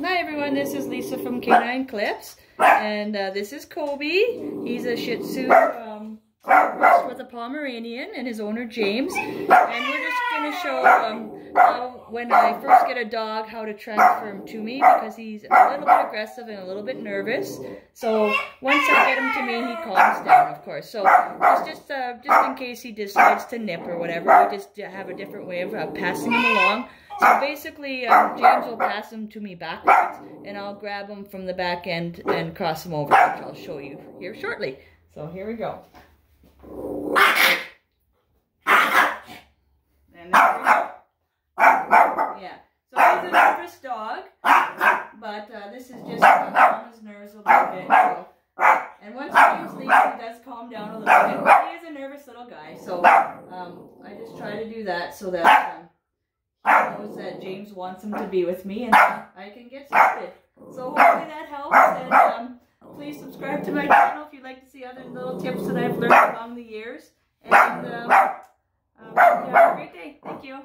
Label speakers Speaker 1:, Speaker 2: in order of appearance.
Speaker 1: Hi everyone, this is Lisa from K9 Clipz, and uh, this is Kobe. He's a Shih Tzu um, with a Pomeranian and his owner James, and we're just going to show um, how, when I first get a dog, how to transfer him to me because he's a little bit aggressive and a little bit nervous. So once I get him to me, he calms down, of course. So just uh, just in case he decides to nip or whatever, we just have a different way of uh, passing him along. So basically, um, James will pass them to me backwards, and I'll grab them from the back end and cross them over, which I'll show you here shortly. So here we go. And. Yeah. So he's a nervous dog, but uh, this is just calm his nerves a little bit. So. And once James leaves, he does calm down a little bit. He is a nervous little guy, so um, I just try to do that so that... Um, knows that James wants him to be with me and I can get started. So hopefully that helps. And um, please subscribe to my channel if you'd like to see other little tips that I've learned along the years. And um, um, have a great day. Thank you.